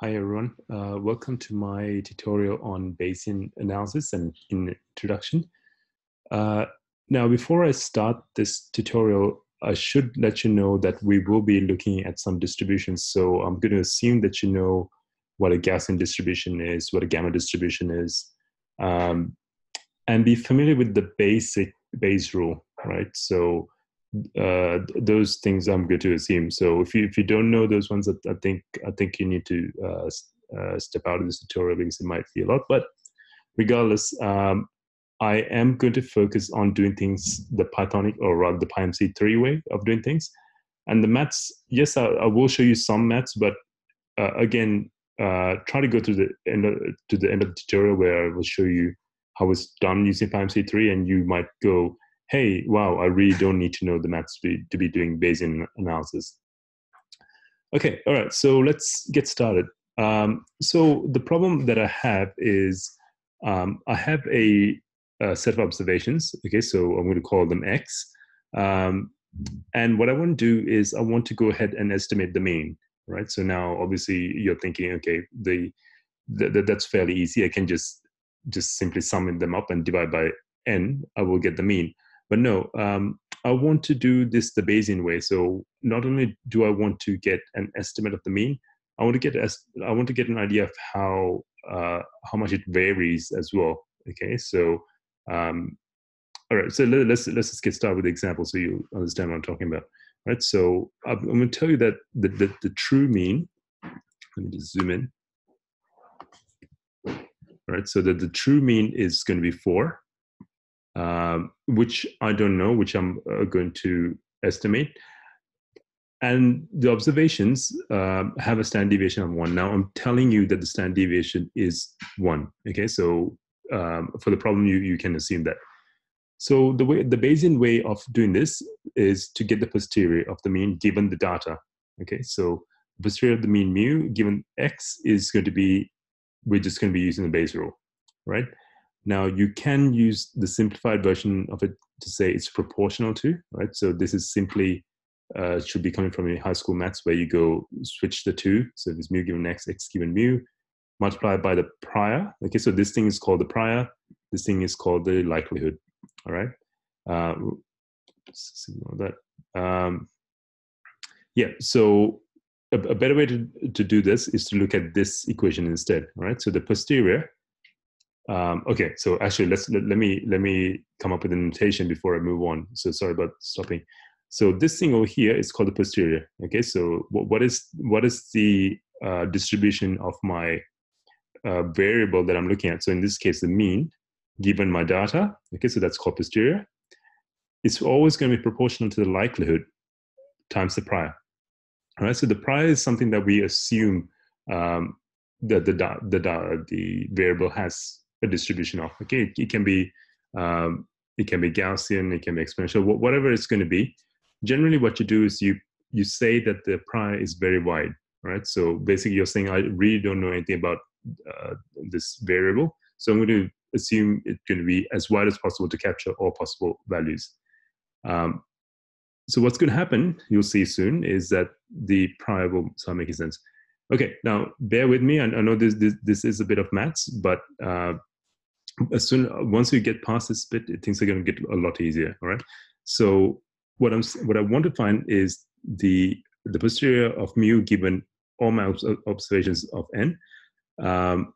Hi everyone, uh, welcome to my tutorial on Bayesian analysis and introduction. Uh, now before I start this tutorial, I should let you know that we will be looking at some distributions. So I'm going to assume that you know what a Gaussian distribution is, what a gamma distribution is, um, and be familiar with the basic Bayes rule, right? So uh, those things I'm going to assume. So if you if you don't know those ones, I, think I think you need to uh, uh, step out of this tutorial because it might be a lot. But regardless, um, I am going to focus on doing things the Pythonic or rather the PyMC3 way of doing things. And the maths, yes, I, I will show you some maths, but uh, again, uh, try to go to the end of, to the end of the tutorial where I will show you how it's done using PyMC3, and you might go hey, wow, I really don't need to know the maths to be, to be doing Bayesian analysis. Okay, all right, so let's get started. Um, so the problem that I have is um, I have a, a, set of observations, okay, so I'm going to call them X. Um, and what I want to do is I want to go ahead and estimate the mean, right? So now obviously you're thinking, okay, the, the, the that's fairly easy. I can just just simply sum them up and divide by n, I will get the mean. But no, um, I want to do this the Bayesian way. So not only do I want to get an estimate of the mean, I want to get I want to get an idea of how uh, how much it varies as well. Okay, so um, all right, so let, us let's just get started with the example so you understand what I'm talking about. Right, so I'm, I'm going to tell you that the, the, the true mean. Let me just zoom in. All right, so that the true mean is going to be four, um, which I don't know, which I'm uh, going to estimate. And the observations uh, have a standard deviation of one. Now I'm telling you that the standard deviation is one. Okay, so um, for the problem, you you can assume that. So the way the Bayesian way of doing this is to get the posterior of the mean given the data. Okay, so the posterior of the mean mu given x is going to be we're just going to be using the Bayes rule, right? Now you can use the simplified version of it to say it's proportional to, right? So this is simply uh, should be coming from your high school maths where you go switch the two. So if it's mu given x, x given mu, multiplied by the prior. Okay, so this thing is called the prior. This thing is called the likelihood. All right. Uh, that. Um, yeah. So a, a, better way to, to do this is to look at this equation instead. All right. So the posterior um, okay, so actually, let's let, let, me let me come up with an notation before I move on. So sorry about stopping. So this thing over here is called the posterior. Okay, so what, what is what is the uh, distribution of my uh, variable that I'm looking at? So in this case, the mean given my data. Okay, so that's called posterior. It's always going to be proportional to the likelihood times the prior. All right, so the prior is something that we assume um, that the the the, the variable has a distribution of. Okay, it, it can be um, it can be Gaussian, it can be exponential, whatever it's going to be. Generally, what you do is you you say that the prior is very wide, right? So basically, you're saying I really don't know anything about uh, this variable, so I'm going to assume it's going to be as wide as possible to capture all possible values. Um, so what's going to happen, you'll see soon, is that the prior will start making sense. Okay, now bear with me. I, I know this, this, this is a bit of maths, but uh, as soon once you get past this bit, things are going to get a lot easier. All right. So what I'm what I want to find is the the posterior of mu given all my observations of n. Um,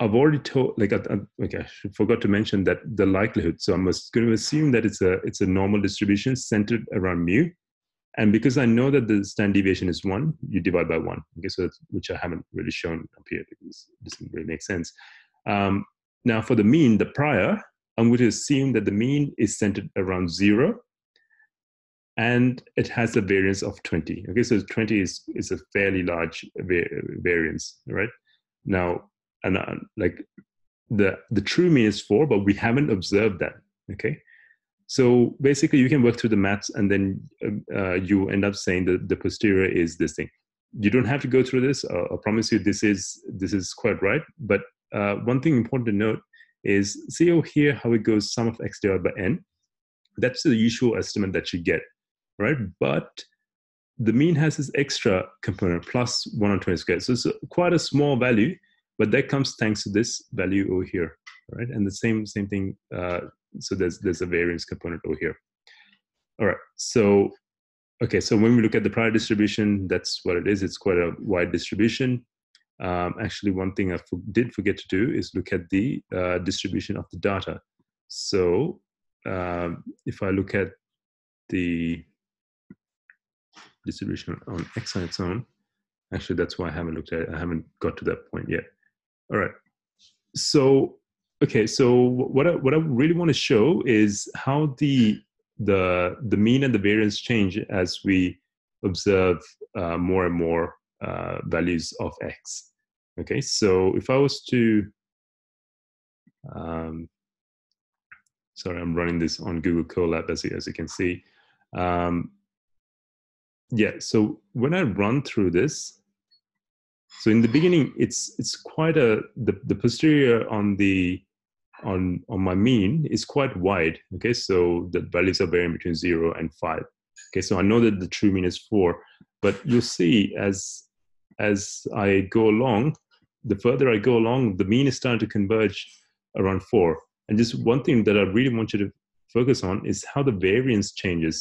I've already told, like, I, I, okay, I forgot to mention that the likelihood. So I'm going to assume that it's a it's a normal distribution centered around mu, and because I know that the standard deviation is one, you divide by one. Okay, so which I haven't really shown up here because it doesn't really make sense. Um, now for the mean, the prior, I'm going to assume that the mean is centered around zero and it has a variance of 20. Okay, so 20 is, is a fairly large variance, right? Now, and uh, like the, the true mean is four, but we haven't observed that, okay? So basically you can work through the maths and then um, uh, you end up saying that the posterior is this thing. You don't have to go through this. Uh, I promise you this is, this is quite right, but uh, one thing important to note is see over here how it goes sum of x divided by n. That's the usual estimate that you get, right? But the mean has this extra component plus 1 on 20 squared. So it's quite a small value, but that comes thanks to this value over here, right? And the same same thing. Uh, so there's there's a variance component over here. All right. So okay. So when we look at the prior distribution, that's what it is. It's quite a wide distribution. Um, actually, one thing I did forget to do is look at the uh, distribution of the data. So um, if I look at the distribution on X on its own, actually that's why I haven't looked at it. I haven't got to that point yet. All right. So okay. So what I, what I really want to show is how the the the mean and the variance change as we observe uh, more and more uh, values of x. Okay, so if I was to, um, sorry, I'm running this on Google Colab as, as you can see. Um, yeah, so when I run through this, so in the beginning, it's it's quite a the, the posterior on the on on my mean is quite wide. Okay, so the values are varying between zero and five. Okay, so I know that the true mean is four, but you'll see as as I go along, the further I go along, the mean is starting to converge around four. And just one thing that I really want you to focus on is how the variance changes.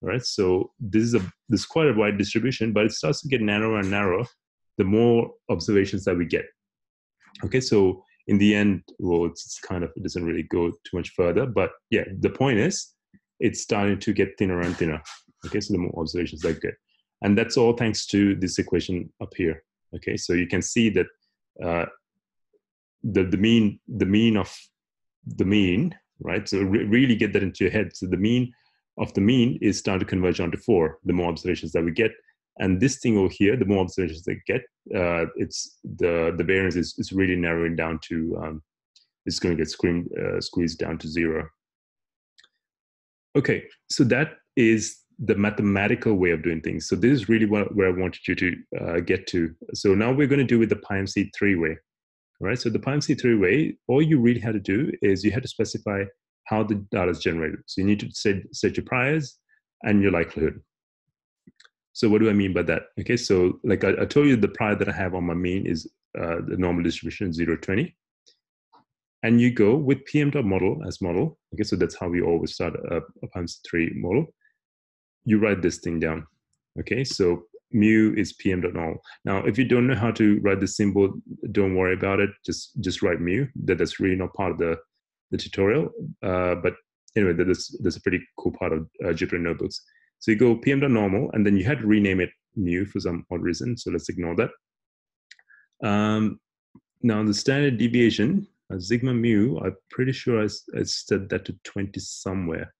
All right, so this is a this is quite a wide distribution, but it starts to get narrower and narrower the more observations that we get. Okay, so in the end, well, it's kind of it doesn't really go too much further, but yeah, the point is it's starting to get thinner and thinner. Okay, so the more observations that get. And that's all thanks to this equation up here. Okay, so you can see that uh, the, the mean the mean of the mean, right? So re really get that into your head. So the mean of the mean is starting to converge onto four, the more observations that we get. And this thing over here, the more observations they get, uh, it's the the variance is, is really narrowing down to um, it's going to get screamed, uh, squeezed down to zero. Okay, so that is the mathematical way of doing things. So this is really what, where I wanted you to uh, get to. So now we're going to do with the PyMC3 way. All right, so the PyMC3 way, all you really had to do is you had to specify how the data is generated. So you need to set, set your priors and your likelihood. So what do I mean by that? Okay, so like I, I told you the prior that I have on my mean is uh, the normal distribution 0, 20. And you go with pm.model as model. Okay, so that's how we always start a, a PyMC3 model you write this thing down. Okay, so mu is pm dot pm.normal. Now, if you don't know how to write the symbol, don't worry about it. Just just write mu. That that's really not part of the the tutorial. Uh, but anyway, that is that's a pretty cool part of uh, Jupyter notebooks. So you go pm.normal, and then you had to rename it mu for some odd reason. So let's ignore that. Um, now the standard deviation, uh, sigma mu, I'm pretty sure I, I set that to 20 somewhere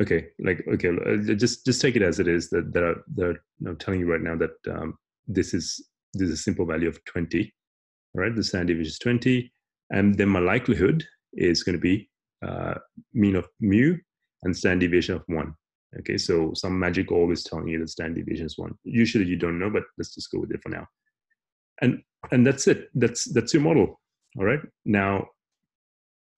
okay like okay uh, just just take it as it is that that, are, that i'm telling you right now that um, this is this is a simple value of 20 right the standard deviation is 20 and then my likelihood is going to be uh, mean of mu and standard deviation of 1 okay? So some magic always telling you that standard deviation is 1 usually you don't know but let's just go with it for now. And and that's it. That's that's your model all right now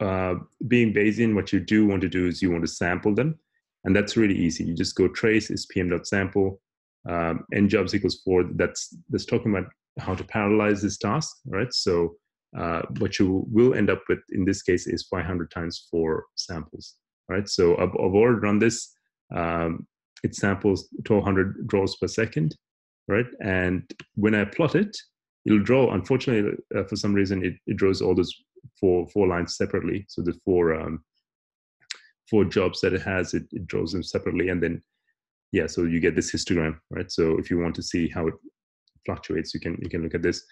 uh, being Bayesian, what you do want to do is you want to sample them. And that's really easy. You just go trace is pm.sample, um, n jobs equals four. That's, that's talking about how to parallelize this task, right? So uh, what you will end up with in this case is 500 times four samples, right? So I've, I've already run this. Um, it samples 1200 draws per second, right? And when I plot it, it'll draw, unfortunately, uh, for some reason, it, it draws all those four, four lines separately. So the four um, four jobs that it has, it, it draws them separately, and then yeah, so you get this histogram, right? So if you want to see how it fluctuates, you can you can look at this.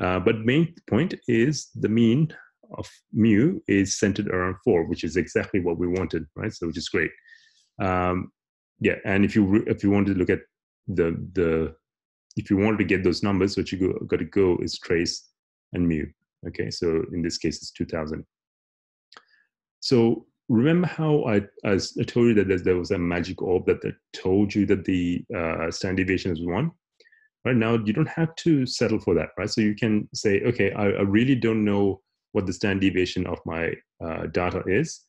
Uh, but main point is the mean of mu is centered around four, which is exactly what we wanted, right? So which is great. Um, yeah, and if you if you wanted to look at the the if you wanted to get those numbers, what you go, got to go is trace and mu. Okay, so in this case, it's 2000. So remember how I, I told you that there was a magic orb that, that told you that the uh, standard deviation is one? Right now, you don't have to settle for that, right? So you can say, okay, I, I really don't know what the standard deviation of my uh, data is,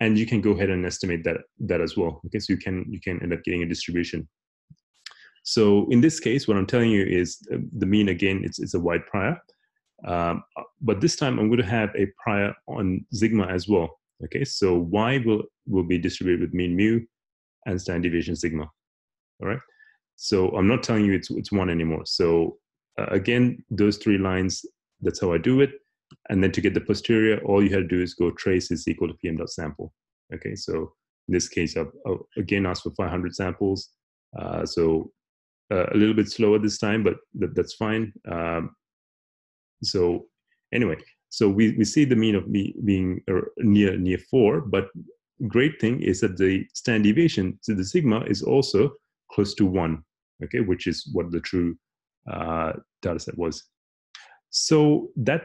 and you can go ahead and estimate that that as well. Okay, so you can you can end up getting a distribution. So in this case, what I'm telling you is uh, the mean again, it's, it's a wide prior. Um, but this time I'm going to have a prior on sigma as well. Okay, so y will, will be distributed with mean mu and standard deviation sigma. All right, so I'm not telling you it's, it's one anymore. So uh, again, those three lines, that's how I do it. And then to get the posterior, all you had to do is go trace is equal to pm dot sample. Okay, so in this case, I've, I've again asked for 500 samples. Uh, so uh, a little bit slower this time, but that, that's fine. Um, so anyway, so we, we see the mean of mu being uh, near near four, but great thing is that the standard deviation to the sigma is also close to one, okay, which is what the true uh, data set was. So that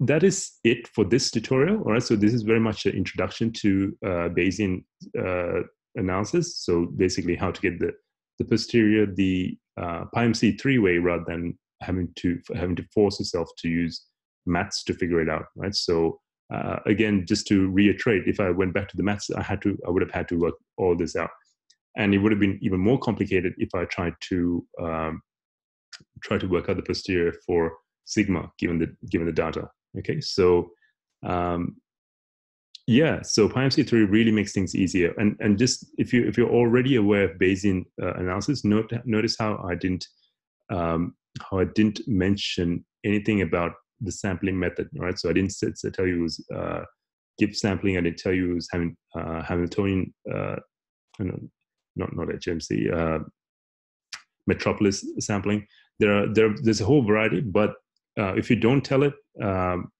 that is it for this tutorial. All right, so this is very much an introduction to uh, Bayesian uh, analysis. So basically, how to get the the posterior the uh, PyMC three way rather than having to having to force yourself to use maths to figure it out, right? So uh, again, just to reiterate, if I went back to the maths, I had to I would have had to work all this out, and it would have been even more complicated if I tried to um, try to work out the posterior for sigma given the given the data. Okay, so um, yeah, so PyMC3 really makes things easier. And and just if you if you're already aware of Bayesian uh, analysis, note, notice how I didn't um, how I didn't mention anything about the sampling method, right? So I didn't say, tell you it was uh, Gibbs sampling. I didn't tell you it was having uh, Hamiltonian, uh, not not HMC, uh, Metropolis sampling. There are there there's a whole variety, but uh, if you don't tell it, um,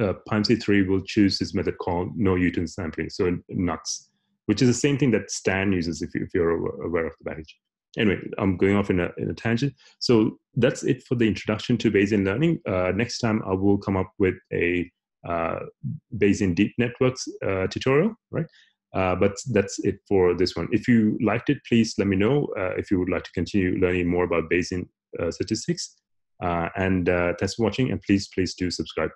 uh, PyMC3 will choose this method called No-U-Turn sampling, so NUTS, which is the same thing that Stan uses if, you, if you're aware of the package. Anyway, I'm going off in a, in a tangent. So that's it for the introduction to Bayesian learning. Uh, next time I will come up with a uh, Bayesian deep networks uh, tutorial, right? Uh, but that's it for this one. If you liked it, please let me know uh, if you would like to continue learning more about Bayesian uh, statistics. and thanks for watching, and please, please do subscribe.